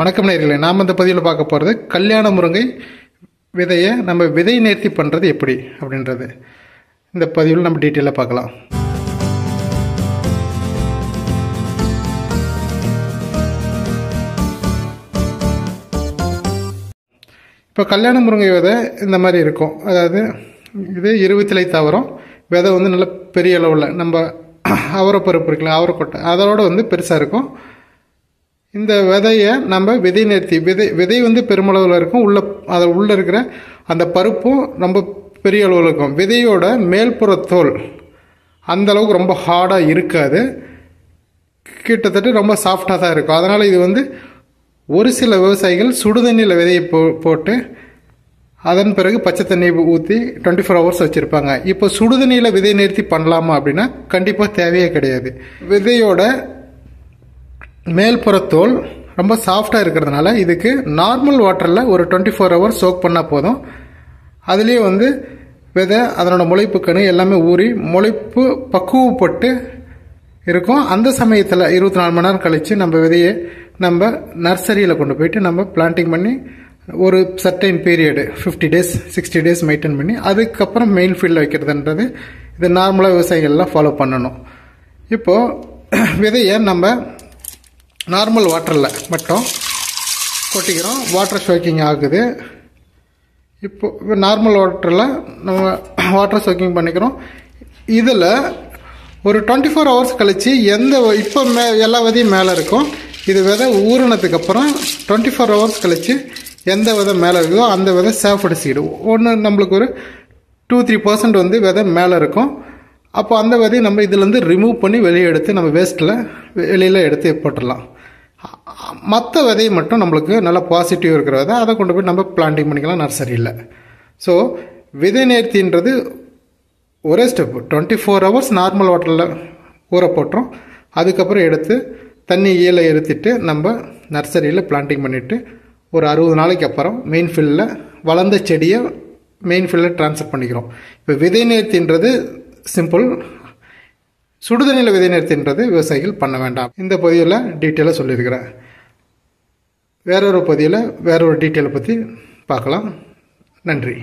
வணக்கம் நேர்களே நாம் இந்த பதிவில் பார்க்க போகிறது கல்யாண முருங்கை விதையை நம்ம விதை நேர்த்தி பண்ணுறது எப்படி அப்படின்றது. இந்த பதிவில் நம்ம டீட்டெயிலாக பார்க்கலாம். இப்போ கல்யாண முருங்கை விதை இந்த மாதிரி இருக்கும். அதாவது இது இருபத்திலை தவறும் விதை வந்து நல்ல பெரிய அளவில். நம்ம அவரைப்பருப்பு இருக்குல்ல அவரைக்கொட்டை அதோட வந்து பெருசாக இருக்கும். இந்த விதையை நம்ம விதை நிறுத்தி விதை விதை வந்து பெருமளவில் இருக்கும். உள்ள அதை உள்ளே இருக்கிற அந்த பருப்பும் ரொம்ப பெரிய அளவில் இருக்கும். விதையோட மேல்புற தோல் அந்த அளவுக்கு ரொம்ப ஹார்டாக இருக்காது. கிட்டத்தட்ட ரொம்ப சாஃப்டாக தான் இருக்கும். அதனால் இது வந்து ஒரு சில விவசாயிகள் சுடுதண்ணியில் விதையை போ போட்டு அதன் பிறகு பச்சை தண்ணி ஊற்றி டுவெண்ட்டி ஃபோர் ஹவர்ஸ் வச்சுருப்பாங்க. இப்போ சுடுதண்ணியில் விதை நிறுத்தி பண்ணலாமா அப்படின்னா கண்டிப்பாக தேவையே கிடையாது. விதையோட மேல்புறத்தோல் ரொம்ப சாஃப்டாக இருக்கிறதுனால இதுக்கு நார்மல் வாட்டரில் ஒரு டுவெண்ட்டி ஃபோர் ஹவர்ஸ் சோக் பண்ணால் போதும். அதுலேயே வந்து விதை அதனோட முளைப்பு கணு எல்லாமே ஊறி முளைப்பு பக்குவப்பட்டு இருக்கும். அந்த சமயத்தில் இருபத்தி நாலு மணி நேரம் கழித்து நம்ம விதையை நம்ம நர்சரியில் கொண்டு போயிட்டு நம்ம பிளான்டிங் பண்ணி ஒரு certain period fifty days sixty days maintain பண்ணி அதுக்கப்புறம் மெயின் ஃபீல்டில் வைக்கிறதுன்றது இது நார்மலாக விவசாயிகள்லாம் ஃபாலோ பண்ணணும். இப்போது விதையை நம்ம நார்மல் வாட்டரில் மட்டும் கொட்டிக்கிறோம். வாட்டர் ஷோக்கிங் ஆகுது. இப்போ நார்மல் வாட்டரில் நம்ம வாட்டர் ஷோக்கிங் பண்ணிக்கிறோம். இதில் ஒரு டுவெண்ட்டி ஃபோர் ஹவர்ஸ் கழித்து எந்த இப்போ மே எல்லா விதையும் மேலே இருக்கும். இது விதை ஊறினதுக்கப்புறம் டுவெண்ட்டி ஃபோர் ஹவர்ஸ் கழித்து எந்த விதை மேலே இருக்குதோ அந்த விதை சேஃப் சீடு ஒன்று நம்மளுக்கு ஒரு டூ த்ரீ பர்சன்ட் வந்து விதை மேலே இருக்கும். அப்போ அந்த விதையை நம்ம இதுலேருந்து ரிமூவ் பண்ணி வெளியே எடுத்து நம்ம வேஸ்ட்டில் வெளியில் எடுத்து போட்டுடலாம். மற்ற விதையை மட்டும் நம்மளுக்கு நல்லா பாசிட்டிவ் இருக்கிற விதை அதை கொண்டு போய் நம்ம பிளான்டிங் பண்ணிக்கலாம். நர்சரியில் ஸோ விதை நேர்த்தின்றது ஒரே step twenty four hours normal வாட்டரில் ஊற போட்டுரும். அதுக்கப்புறம் எடுத்து தண்ணி ஈழ எடுத்துட்டு நம்ம நர்சரியில் பிளான்டிங் பண்ணிவிட்டு ஒரு அறுபது நாளைக்கு அப்புறம் மெயின் ஃபீல்டில் வளர்ந்த செடியை மெயின் ஃபீல்டில் ட்ரான்ஸ்ஃபர் பண்ணிக்கிறோம். இப்போ விதை நேர்த்தின்றது சிம்பிள் சுடுதண்ணியில் விதை நிறுத்தின்றது விவசாயிகள் பண்ண வேண்டாம். இந்த பகுதியில் டீட்டெயிலாக சொல்லியிருக்கிறேன் வேறொரு பகுதியில் வேறொரு டீட்டெயிலை பற்றி பார்க்கலாம். நன்றி.